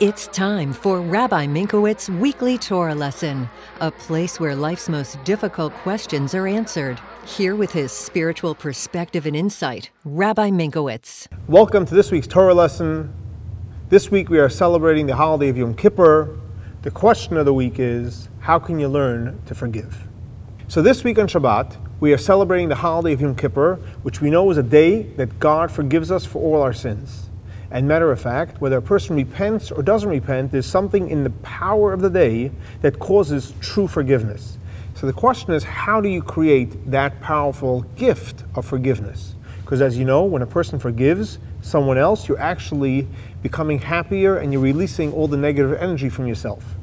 It's time for Rabbi Minkowicz's weekly Torah lesson, a place where life's most difficult questions are answered. Here with his spiritual perspective and insight, Rabbi Minkowicz. Welcome to this week's Torah lesson. This week we are celebrating the holiday of Yom Kippur. The question of the week is how can you learn to forgive? So this week on Shabbat, we are celebrating the holiday of Yom Kippur, which we know is a day that God forgives us for all our sins. And matter of fact, whether a person repents or doesn't repent, there's something in the power of the day that causes true forgiveness. So the question is, how do you create that powerful gift of forgiveness? Because as you know, when a person forgives someone else, you're actually becoming happier and you're releasing all the negative energy from yourself.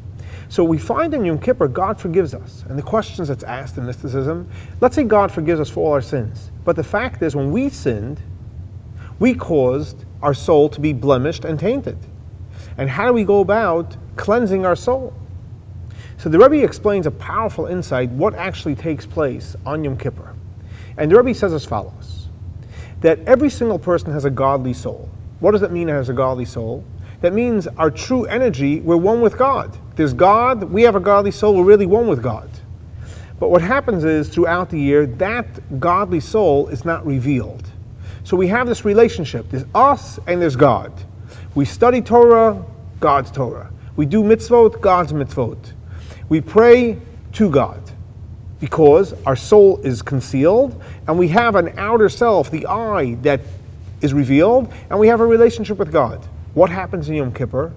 So we find in Yom Kippur, God forgives us. And the questions that's asked in mysticism, let's say God forgives us for all our sins. But the fact is, when we sinned, we caused our soul to be blemished and tainted. And how do we go about cleansing our soul? So the Rebbe explains a powerful insight what actually takes place on Yom Kippur. And the Rebbe says as follows that every single person has a godly soul. What does that mean, it has a godly soul? That means our true energy, we're one with God. There's God, we have a godly soul, we're really one with God. But what happens is throughout the year, that godly soul is not revealed. So we have this relationship. There's us and there's God. We study Torah, God's Torah. We do mitzvot, God's mitzvot. We pray to God because our soul is concealed and we have an outer self, the I, that is revealed, and we have a relationship with God. What happens in Yom Kippur?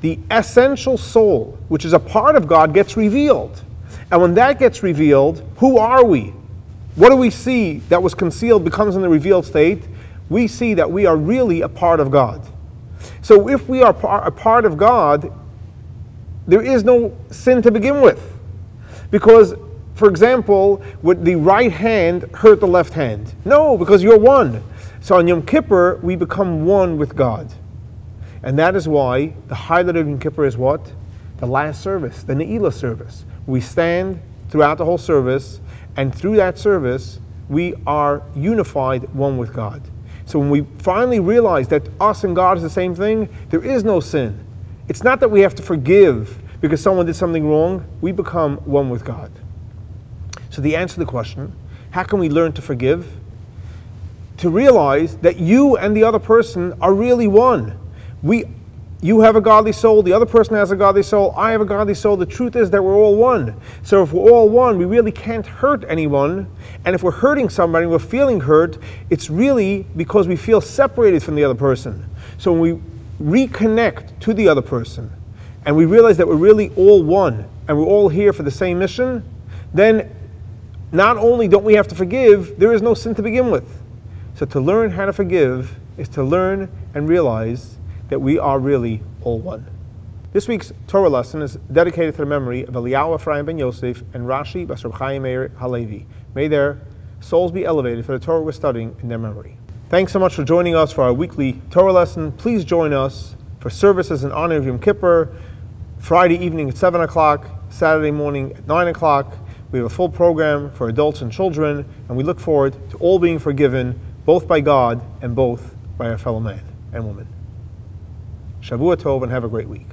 The essential soul, which is a part of God, gets revealed. And when that gets revealed, who are we? What do we see that was concealed becomes in the revealed state? We see that we are really a part of God. So if we are a part of God, there is no sin to begin with. Because, for example, would the right hand hurt the left hand? No, because you're one. So on Yom Kippur, we become one with God. And that is why the highlight of Yom Kippur is what? The last service, the Ne'ilah service. We stand throughout the whole service and through that service, we are unified one with God. So when we finally realize that us and God is the same thing, there is no sin. It's not that we have to forgive because someone did something wrong, we become one with God. So the answer to the question, how can we learn to forgive? To realize that you and the other person are really one. We you have a godly soul, the other person has a godly soul, I have a godly soul. The truth is that we're all one. So if we're all one, we really can't hurt anyone. And if we're hurting somebody, we're feeling hurt, it's really because we feel separated from the other person. So when we reconnect to the other person and we realize that we're really all one and we're all here for the same mission, then not only don't we have to forgive, there is no sin to begin with. So to learn how to forgive is to learn and realize that we are really all one. This week's Torah lesson is dedicated to the memory of Eliyahu Ephraim ben Yosef and Rashi Bas Reb Chaim Meir Halevi. May their souls be elevated for the Torah we're studying in their memory. Thanks so much for joining us for our weekly Torah lesson. Please join us for services in honor of Yom Kippur, Friday evening at 7 o'clock, Saturday morning at 9 o'clock. We have a full program for adults and children, and we look forward to all being forgiven, both by God and both by our fellow man and woman. Shavua Tov and have a great week.